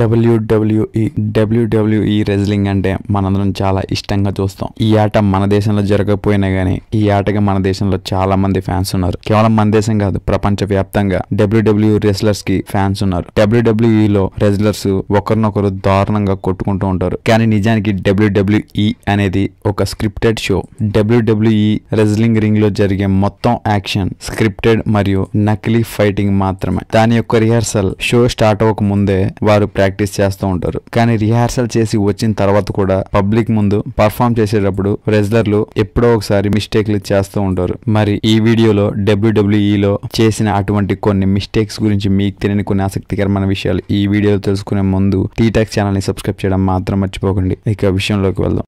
WWE WWE wrestling అంటే మనందరం చాలా ఇష్టంగా చూస్తాం. ఈ ఆట మన దేశంలో జరగకపోయినా గానీ ఈ ఆటకి మన దేశంలో చాలా మంది ఫ్యాన్స్ ఉన్నారు. కేవలం మన దేశం కాదు ప్రపంచ వ్యాప్తంగా డబ్ల్యూడబ్ల్యూ రెజ్లర్స్కి ఫ్యాన్స్ ఉన్నారు. డబ్ల్యూడబ్ల్యూఈ లో రెజ్లర్స్ ఒకరినొకరు దారుణంగా కొట్టుకుంటూ ఉంటారు. కానీ నిజానికి డబ్ల్యూడబ్ల్యూఈ అనేది ఒక స్క్రిప్టెడ్ షో డబ్ల్యూడబ్ల్యూఈ రెజ్లింగ్ రింగ్లో జరిగే మొత్తం యాక్షన్ స్క్రిప్టెడ్ మరియు నకిలీ ఫైటింగ్ మాత్రమే. దాని యొక్క రిహార్సల్ షో స్టార్ట్ అవ్వక ముందే వారు ప్రాక్టీస్ ప్రాక్టీస్ చేస్తూ ఉంటారు. కానీ రిహార్సల్ చేసి వచ్చిన తర్వాత కూడా పబ్లిక్ ముందు పర్ఫామ్ చేసేటప్పుడు రెజ్లర్లు ఎప్పుడో ఒకసారి మిస్టేక్లు చేస్తూ ఉంటారు. మరి ఈ వీడియోలో డబ్ల్యూడబ్ల్యూఈలో చేసిన అటువంటి కొన్ని మిస్టేక్స్ గురించి మీకు తెలియని కొన్ని ఆసక్తికరమైన విషయాలు ఈ వీడియోలో తెలుసుకునే ముందు టీటాక్ ఛానల్ని సబ్స్క్రైబ్ చేయడం మాత్రం మర్చిపోకండి. ఇక విషయంలోకి వెళ్దాం.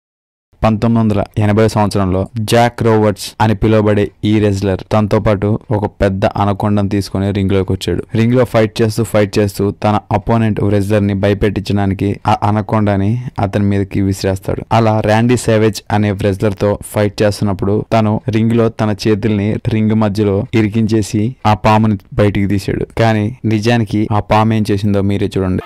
పంతొమ్మిది వందల ఎనభై సంవత్సరంలో జాక్ రోవర్ట్స్ అని పిలువబడే ఈ రెజ్లర్ తనతో పాటు ఒక పెద్ద అనకొండను తీసుకుని రింగ్లోకి వచ్చాడు. రింగ్లో ఫైట్ చేస్తూ ఫైట్ చేస్తూ తన అపోనెంట్ రెజ్లర్ని భయపెట్టించడానికి ఆ అనకొండని అతని మీదకి విసిరేస్తాడు. అలా ర్యాండీ సేవేజ్ అనే రెజ్లర్తో ఫైట్ చేస్తున్నప్పుడు తను రింగ్లో తన చేతుల్ని రింగ్ మధ్యలో ఇరికించేసి ఆ పాముని బయటికి తీశాడు. కానీ నిజానికి ఆ పాము ఏం చేసిందో మీరే చూడండి.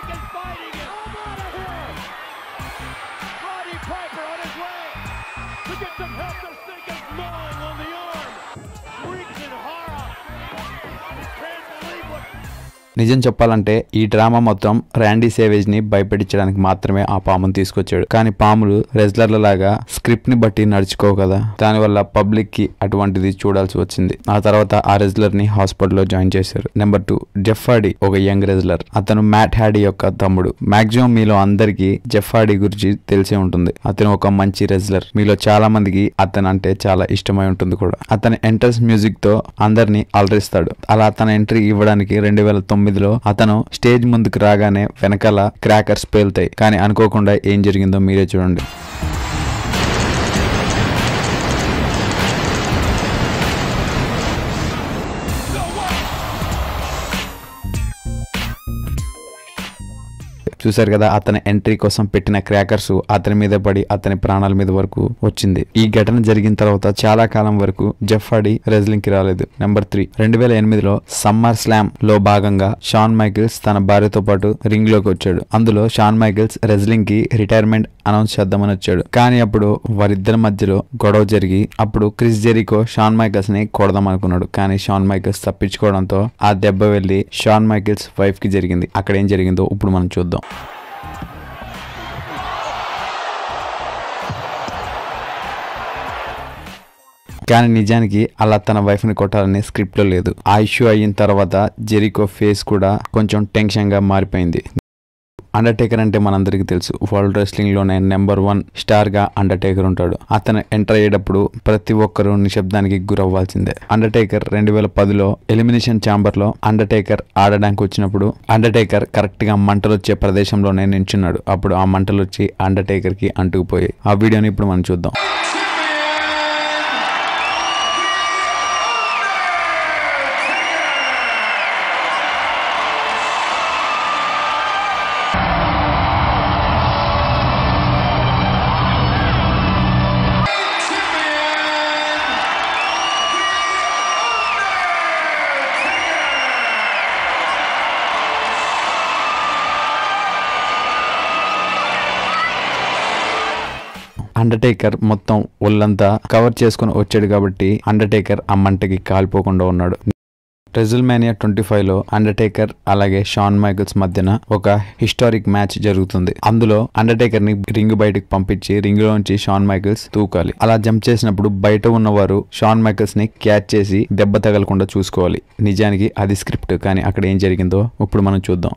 నిజం చెప్పాలంటే ఈ డ్రామా మొత్తం ర్యాండీ సేవేజ్ని భయపెట్టించడానికి మాత్రమే ఆ పామును తీసుకొచ్చాడు. కానీ పాములు రెజ్లర్ల లాగా స్క్రిప్ట్ని బట్టి నడుచుకోవు కదా. దానివల్ల పబ్లిక్కి అటువంటిది చూడాల్సి వచ్చింది. ఆ తర్వాత ఆ రెజ్లర్ని హాస్పిటల్లో జాయిన్ చేశారు. నెంబర్ టూ జెఫాడి ఒక యంగ్ రెజ్లర్. అతను మ్యాట్ హ్యాడీ యొక్క తమ్ముడు. మాక్సిమం మీలో అందరికీ జెఫాడి గురించి తెలిసే ఉంటుంది. అతను ఒక మంచి రెజ్లర్. మీలో చాలా మందికి అతను అంటే చాలా ఇష్టమై ఉంటుంది కూడా. అతని ఎంట్రన్స్ మ్యూజిక్తో అందరినీ అలరిస్తాడు. అలా తన ఎంట్రీ ఇవ్వడానికి రెండు వేల తొమ్మిది తొమ్మిదిలో అతను స్టేజ్ ముందుకు రాగానే వెనకాల క్రాకర్స్ పేలుతాయి. కానీ అనుకోకుండా ఏం జరిగిందో మీరే చూడండి. చూశారు కదా అతని ఎంట్రీ కోసం పెట్టిన క్రాకర్స్ అతని మీద పడి అతని ప్రాణాల మీద వరకు వచ్చింది. ఈ ఘటన జరిగిన తర్వాత చాలా కాలం వరకు జెఫ్ఫాడి రెజ్లింగ్కి రాలేదు. Number three. రెండు వేల ఎనిమిదిలో సమ్మర్ స్లామ్లో భాగంగా షాన్ మైకిల్స్ తన భార్యతో పాటు రింగ్లోకి వచ్చాడు. అందులో షాన్ మైకిల్స్ రెజ్లింగ్కి రిటైర్మెంట్ అనౌన్స్ చేద్దామని వచ్చాడు. కానీ అప్పుడు వారిద్దరి మధ్యలో గొడవ జరిగి అప్పుడు క్రిస్ జెరికో షాన్ మైకిల్స్ని కొడదాం అనుకున్నాడు కానీ షాన్ మైకిల్స్ తప్పించుకోవడంతో ఆ దెబ్బ వెళ్ళి షాన్ మైకిల్స్ వైఫ్కి జరిగింది. అక్కడ ఏం జరిగిందో ఇప్పుడు మనం చూద్దాం. కానీ నిజానికి అలా తన వైఫ్ని కొట్టాలని స్క్రిప్ట్లో లేదు. ఆ ఇష్యూ అయిన తర్వాత జెరికో ఫేస్ కూడా కొంచెం టెన్షన్గా మారిపోయింది. అండర్టేకర్ అంటే మనందరికీ తెలుసు. వరల్డ్ రెస్లింగ్లోనే నెంబర్ వన్ స్టార్గా అండర్టేకర్ ఉంటాడు. అతను ఎంటర్ అయ్యేటప్పుడు ప్రతి ఒక్కరూ నిశ్శబ్దానికి గురవ్వాల్సిందే. అండర్టేకర్ రెండు వేల పదిలో ఎలిమినేషన్ ఛాంబర్లో అండర్టేకర్ ఆడడానికి వచ్చినప్పుడు అండర్టేకర్ కరెక్ట్గా మంటలు వచ్చే ప్రదేశంలోనే నించున్నాడు. అప్పుడు ఆ మంటలు వచ్చి అండర్టేకర్కి అంటుకుపోయి ఆ వీడియోని ఇప్పుడు మనం చూద్దాం. అండర్టేకర్ మొత్తం ఒళ్ళంతా కవర్ చేసుకుని వచ్చాడు కాబట్టి అండర్టేకర్ ఆ మంటకి కాలిపోకుండా ఉన్నాడు. రెజల్మేనియా ట్వంటీ ఫైవ్లో అండర్టేకర్ అలాగే షాన్ మైకిల్స్ మధ్యన ఒక హిస్టారిక్ మ్యాచ్ జరుగుతుంది. అందులో అండర్టేకర్ని రింగ్ బయటకు పంపించి రింగ్ లోంచి షాన్ మైకిల్స్ తూకాలి. అలా జంప్ చేసినప్పుడు బయట ఉన్నవారు షాన్ మైకిల్స్ని క్యాచ్ చేసి దెబ్బ తగలకుండా చూసుకోవాలి. నిజానికి అది స్క్రిప్ట్ కానీ అక్కడ ఏం జరిగిందో ఇప్పుడు మనం చూద్దాం.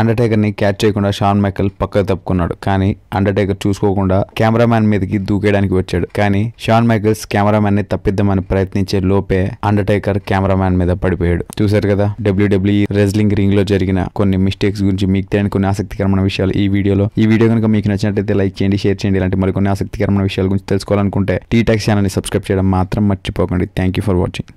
అండర్టేకర్ని క్యాచ్ చేయకుండా షాన్ మైకల్ పక్కకు తప్పుకున్నాడు. కానీ అండర్టేకర్ చూసుకోకుండా కెమెరామ్యాన్ మీదకి దూకేయడానికి వచ్చాడు. కానీ షాన్ మైకల్స్ కెమెరామ్యాన్ని తప్పిద్దామని ప్రయత్నించే లోపే అండర్టేకర్ కెమెరామ్యాన్ మీద పడిపోయాడు. చూసారు కదా డబ్ల్యూడబ్ల్యూఈ రెజ్లింగ్ రింగ్లో జరిగిన కొన్ని మిస్టేక్స్ గురించి మీకు తెలియని కొన్ని ఆసక్తికరమైన విషయాలు ఈ వీడియోలో. ఈ వీడియో కనుక మీకు నచ్చినట్లయితే లైక్ చేయండి షేర్ చేయండి. ఇలాంటి మరికొన్ని ఆసక్తికరమైన విషయాల గురించి తెలుసుకోవాలనుకుంటే టీ టాక్స్ ఛానల్ సబ్స్క్రైబ్ చేయడం మాత్రం మర్చిపోకండి. Thank you for watching